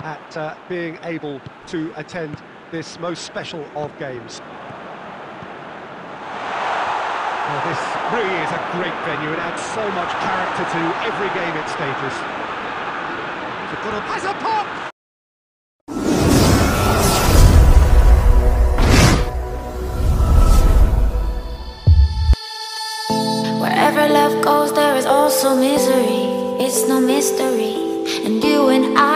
at uh, being able to attend this most special of games. Well, this really is a great venue. It adds so much character to every game it stages. Has a pop! Wherever love goes, there is also misery. It's no mystery. And you and I,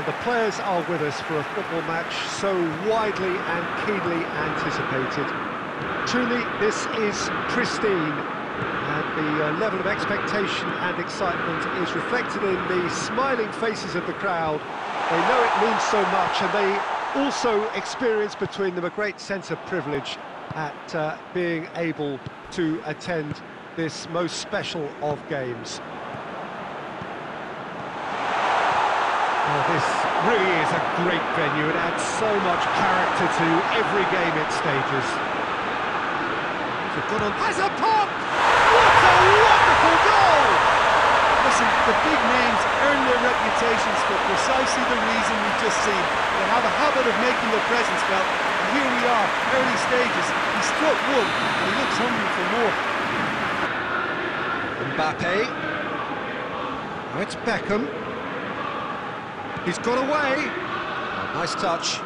and the players are with us for a football match so widely and keenly anticipated. Truly, this is pristine and the uh, level of expectation and excitement is reflected in the smiling faces of the crowd. They know it means so much and they also experience between them a great sense of privilege at uh, being able to attend this most special of games. Well, this really is a great venue. It adds so much character to every game it stages. On, has a pop! What a wonderful goal! Listen, the big names earn their reputations for precisely the reason we've just seen. They have a habit of making their presence felt, and here we are, early stages. He struck one, and he looks hungry for more. Mbappe. Now it's Beckham. He's got away. Nice touch.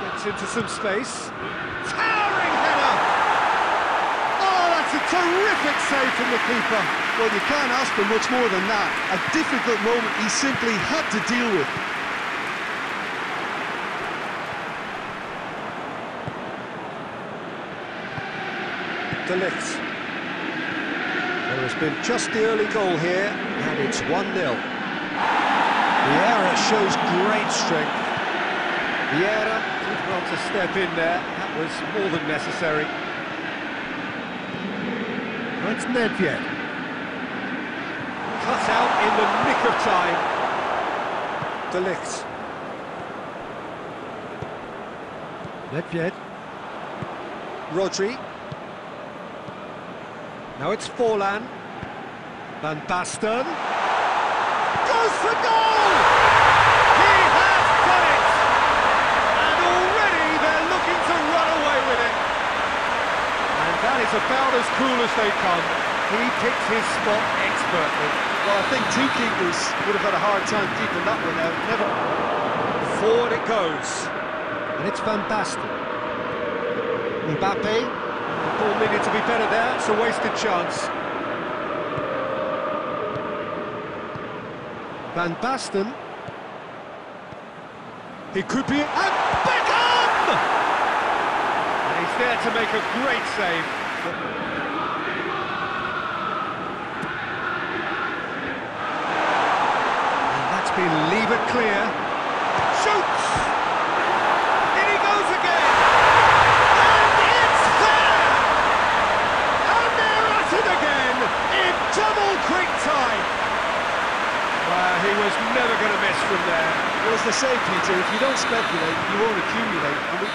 Gets into some space. Towering header! Oh, that's a terrific save from the keeper. Well, you can't ask for much more than that. A difficult moment he simply had to deal with. Ligt. Has been just the early goal here, and it's 1-0. Vieira shows great strength. Vieira did well to step in there. That was more than necessary. That's Nedved. Cut out in the nick of time. De Ligt. Nedved. Rodri. Now it's Forlan. Van Basten. Goes for goal! He has done it! And already they're looking to run away with it. And that is about as cool as they come. He picked his spot expertly. Well, I think two keepers would have had a hard time keeping that one out. Never. Forward it goes. And it's Van Basten. Mbappe. The ball needed to be better there. It's a wasted chance. Van Basten. He could be... And Beckham! And he's there to make a great save. And that's been levered clear. Shoots! In he goes again! And it's there! And they're at it again in double quick time! Well, he was never going to miss from there. Well, as they say, Peter, if you don't speculate, you won't accumulate. And we...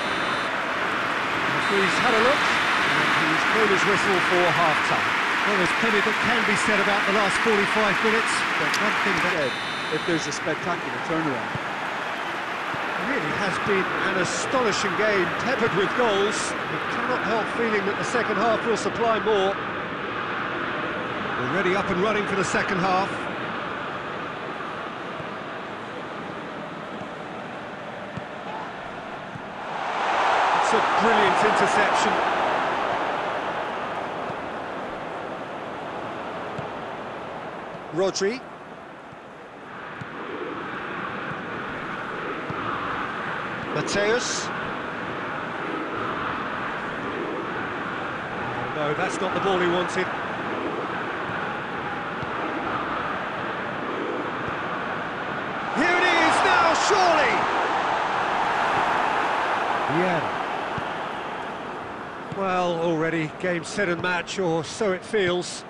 He's had a look, and he's blown his whistle for half-time. Well, there's plenty that can be said about the last 45 minutes, but one thing that said, if there's a spectacular turnaround. It really has been an astonishing game, peppered with goals. You cannot help feeling that the second half will supply more. Already up and running for the second half. A brilliant interception. Rodri. Matthäus. No, that's not the ball he wanted. Here it is now, surely! Yeah. Well, already game set and match, or so it feels.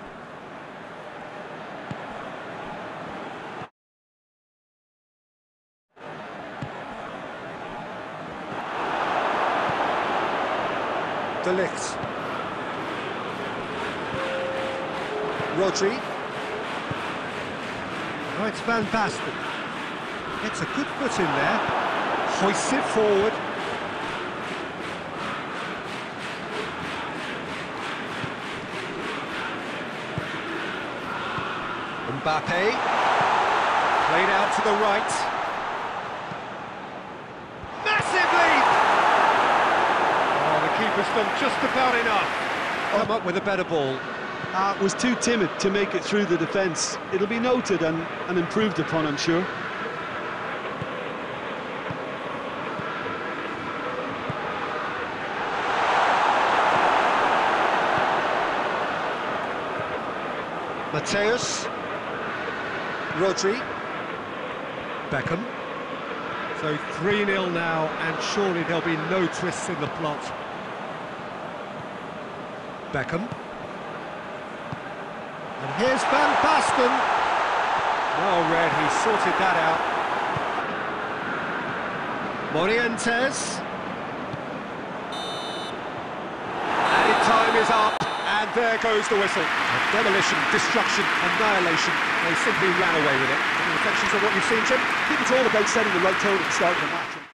De Ligt. Rodri. It's Van Basten. Gets a good foot in there. Hoists it forward. Mbappe. Played out to the right. Massive lead! Oh, the keeper's done just about enough. Come up with a better ball. Uh, was too timid to make it through the defence. It'll be noted and, and improved upon, I'm sure. Matthäus. Rodri. Beckham. So 3-0 now, and surely there'll be no twists in the plot. Beckham. And here's Van Basten. Well read, he sorted that out. Morientes. there goes the whistle. Demolition, destruction, annihilation. They simply ran away with it. Any reflections on what you've seen, Jim? Keep it all about setting the right tone at the start of the match.